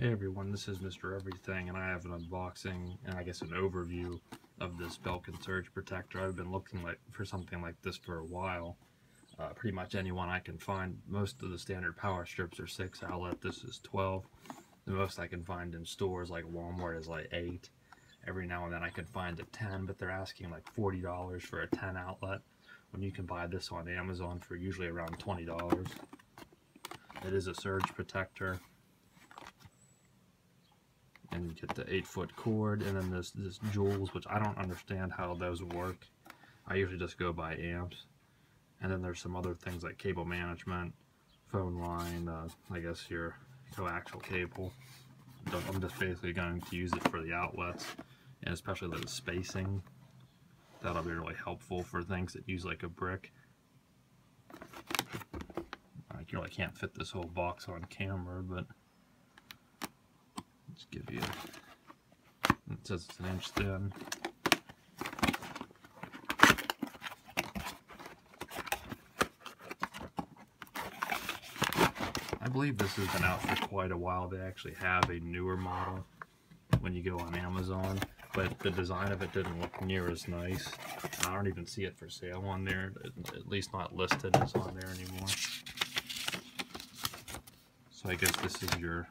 Hey everyone, this is Mr. Everything and I have an unboxing and I guess an overview of this Belkin Surge Protector. I've been looking like for something like this for a while. Uh, pretty much anyone I can find. Most of the standard power strips are 6 outlet, this is 12. The most I can find in stores like Walmart is like 8. Every now and then I can find a 10, but they're asking like $40 for a 10 outlet when you can buy this on Amazon for usually around $20. It is a surge protector and you get the eight foot cord and then this this joules which I don't understand how those work. I usually just go by amps. And then there's some other things like cable management phone line uh, I guess your coaxial cable. I'm just basically going to use it for the outlets and especially the spacing. That'll be really helpful for things that use like a brick. I really can't fit this whole box on camera but just give you, it says it's an inch thin. I believe this has been out for quite a while. They actually have a newer model when you go on Amazon, but the design of it didn't look near as nice. I don't even see it for sale on there, at least not listed as on there anymore. So I guess this is your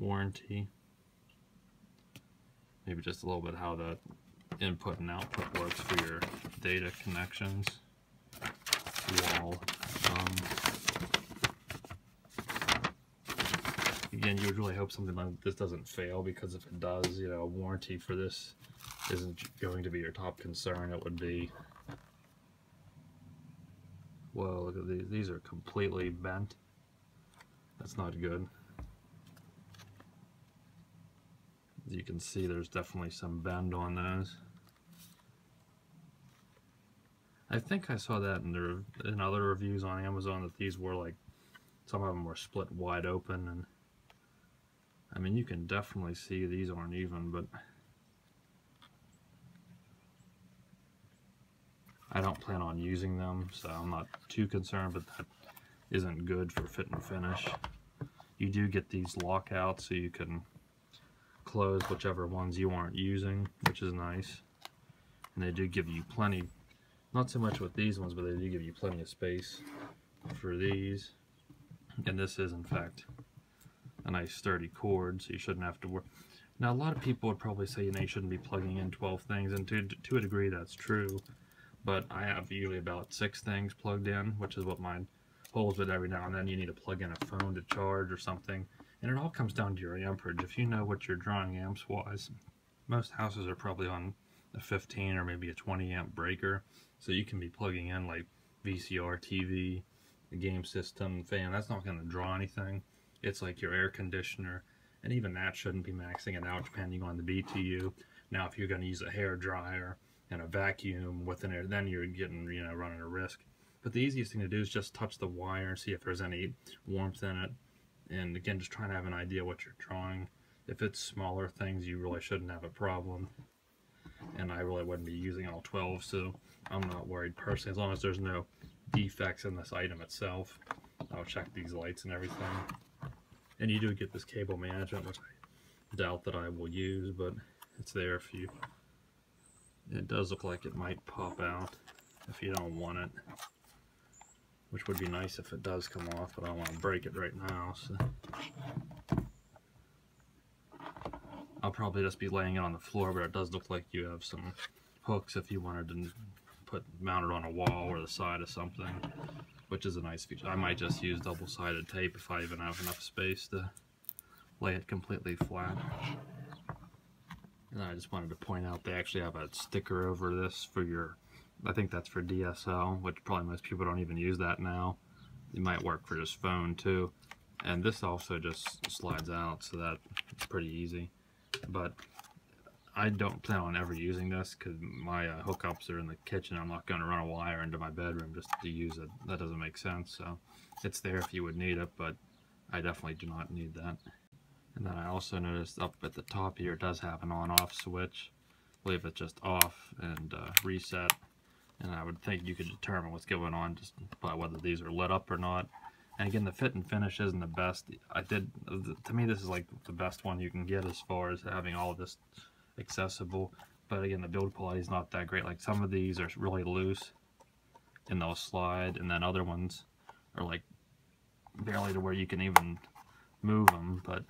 warranty. Maybe just a little bit how the input and output works for your data connections. Wall. Um, again, you would really hope something like this doesn't fail because if it does, you know, a warranty for this isn't going to be your top concern. It would be, whoa, look at these. These are completely bent. That's not good. As you can see, there's definitely some bend on those. I think I saw that in, the, in other reviews on Amazon that these were like, some of them were split wide open and I mean you can definitely see these aren't even but I don't plan on using them so I'm not too concerned but that isn't good for fit and finish. You do get these lockouts so you can close whichever ones you aren't using, which is nice. And they do give you plenty, not so much with these ones, but they do give you plenty of space for these. And this is, in fact, a nice sturdy cord, so you shouldn't have to work. Now, a lot of people would probably say, you know, you shouldn't be plugging in 12 things, and to, to a degree, that's true. But I have usually about six things plugged in, which is what mine holds, but every now and then you need to plug in a phone to charge or something. And it all comes down to your amperage. If you know what you're drawing amps wise, most houses are probably on a 15 or maybe a 20 amp breaker. So you can be plugging in like VCR, TV, game system, fan. That's not going to draw anything. It's like your air conditioner. And even that shouldn't be maxing it out depending on the BTU. Now if you're going to use a hair dryer and a vacuum with an air, then you're getting, you know, running a risk. But the easiest thing to do is just touch the wire and see if there's any warmth in it and again just trying to have an idea what you're drawing. If it's smaller things you really shouldn't have a problem. And I really wouldn't be using all 12 so I'm not worried personally. As long as there's no defects in this item itself I'll check these lights and everything. And you do get this cable management which I doubt that I will use but it's there if you it does look like it might pop out if you don't want it which would be nice if it does come off, but I don't want to break it right now. So I'll probably just be laying it on the floor, but it does look like you have some hooks if you wanted to put mount it on a wall or the side of something, which is a nice feature. I might just use double-sided tape if I even have enough space to lay it completely flat. And I just wanted to point out they actually have a sticker over this for your I think that's for DSL, which probably most people don't even use that now. It might work for just phone too. And this also just slides out, so that's pretty easy. But I don't plan on ever using this because my uh, hookups are in the kitchen. I'm not going to run a wire into my bedroom just to use it. That doesn't make sense. So it's there if you would need it, but I definitely do not need that. And then I also noticed up at the top here it does have an on-off switch. I believe it's just off and uh, reset and I would think you could determine what's going on just by whether these are lit up or not And again, the fit and finish isn't the best. I did, to me, this is like the best one you can get as far as having all of this accessible. But again, the build quality is not that great. Like some of these are really loose and they'll slide, and then other ones are like barely to where you can even move them. But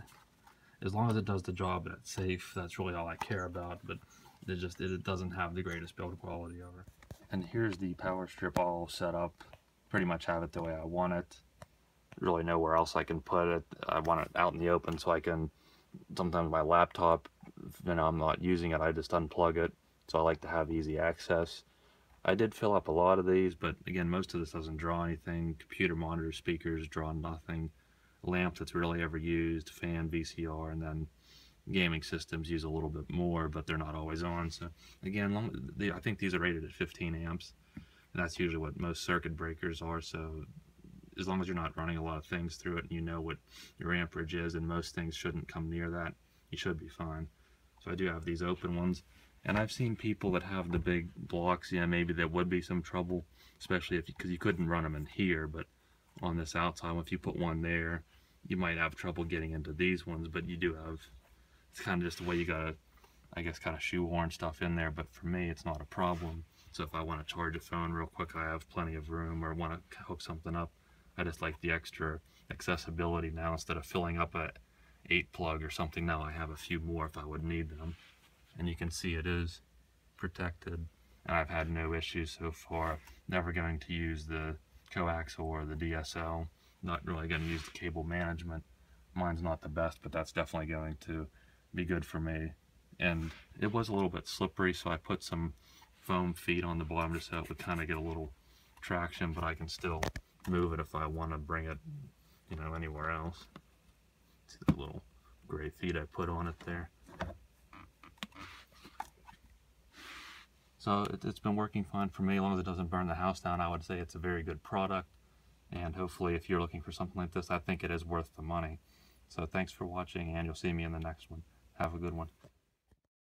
as long as it does the job and it's safe, that's really all I care about. But it just it doesn't have the greatest build quality ever. And here's the power strip all set up. Pretty much have it the way I want it. Really know where else I can put it. I want it out in the open so I can, sometimes my laptop, you know, I'm not using it, I just unplug it. So I like to have easy access. I did fill up a lot of these, but again, most of this doesn't draw anything. Computer monitor speakers draw nothing. Lamp that's really ever used, fan, VCR, and then gaming systems use a little bit more, but they're not always on. So again, I think these are rated at 15 amps. And that's usually what most circuit breakers are. So as long as you're not running a lot of things through it and you know what your amperage is and most things shouldn't come near that, you should be fine. So I do have these open ones. And I've seen people that have the big blocks, yeah, maybe there would be some trouble, especially if because you, you couldn't run them in here, but on this outside, if you put one there, you might have trouble getting into these ones, but you do have it's kind of just the way you gotta, I guess, kind of shoehorn stuff in there. But for me, it's not a problem. So if I want to charge a phone real quick, I have plenty of room, or want to hook something up. I just like the extra accessibility now instead of filling up a eight plug or something. Now I have a few more if I would need them. And you can see it is protected. And I've had no issues so far. Never going to use the coaxial or the DSL. Not really going to use the cable management. Mine's not the best, but that's definitely going to be good for me. And it was a little bit slippery, so I put some foam feet on the bottom just so it would kind of get a little traction, but I can still move it if I want to bring it, you know, anywhere else. See the little gray feet I put on it there. So it, has been working fine for me. As long as it doesn't burn the house down, I would say it's a very good product. And hopefully if you're looking for something like this, I think it is worth the money. So thanks for watching, and you'll see me in the next one. Have a good one.